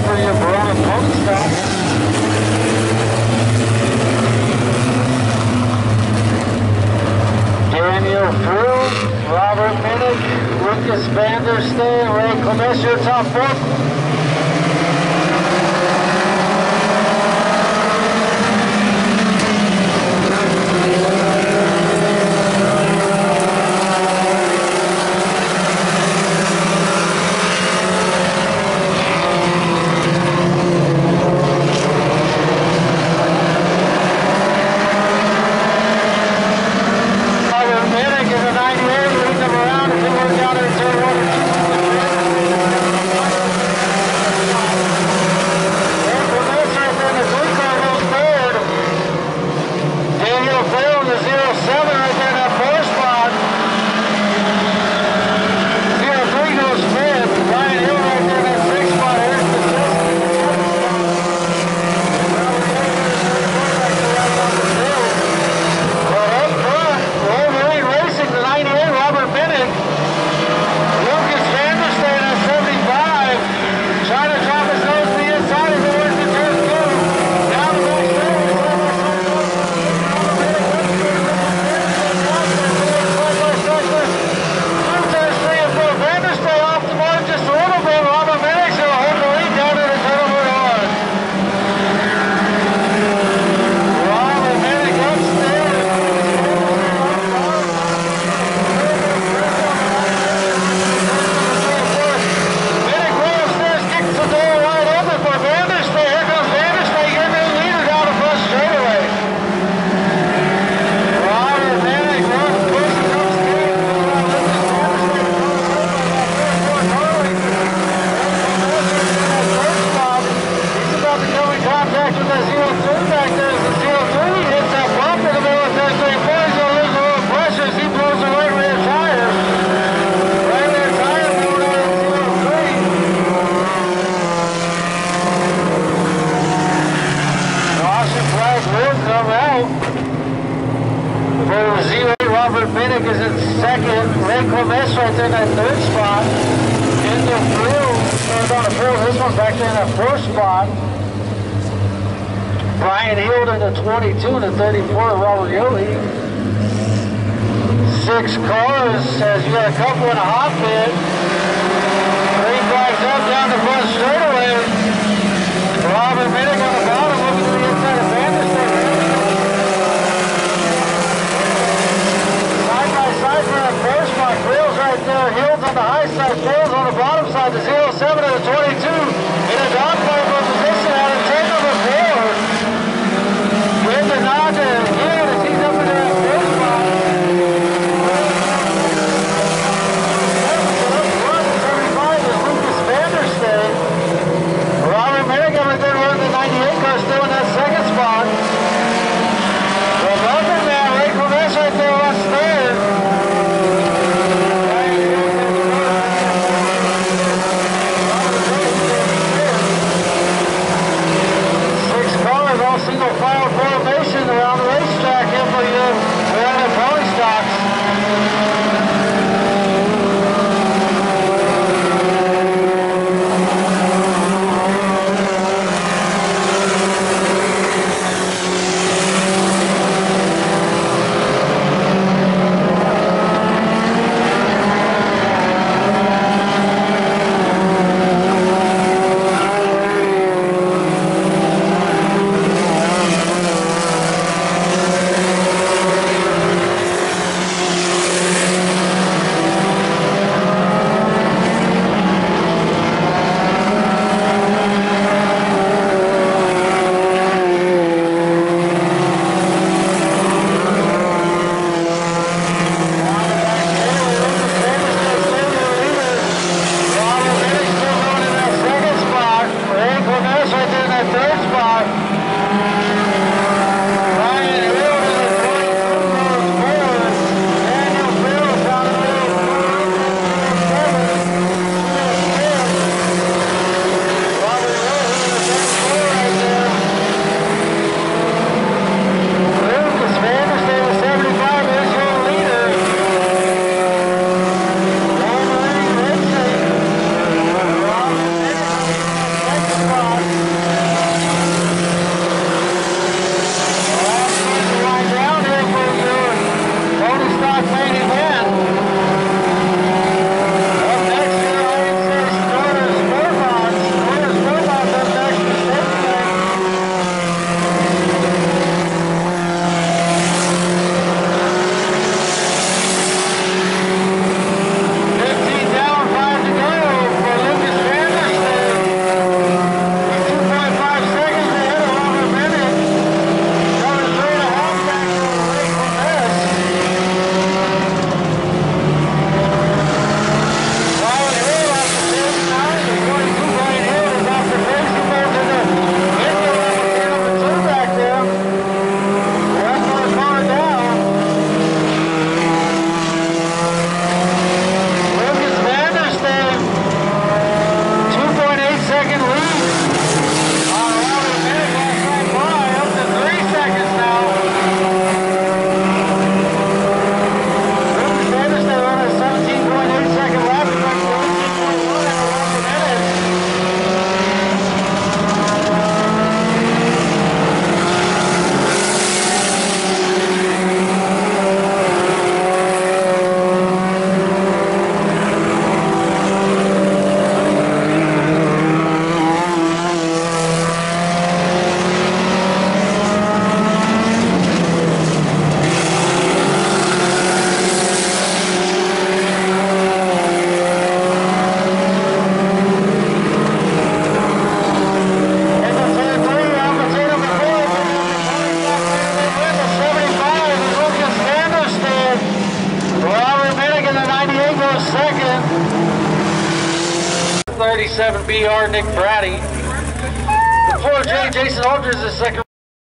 for your Barona pump stop. Danielle Friel, Robert Minnick, Lucas Vanderstaay, Ray Klimas, your top four. the 07 right there. Ray Corvette right there in that third spot. In the blue, or not the blue, this one's back there in that first spot. Brian Heald in the 22 and the 34, Robert Yohe. Six cars, as you got a couple in a hot pit. Three drives up down the front straightaway. Robert Minnick on the on the high side, Foles on the bottom side, the 07 and the 22. 37BR Nick Bratty. The 4J Jason Aldridge is second.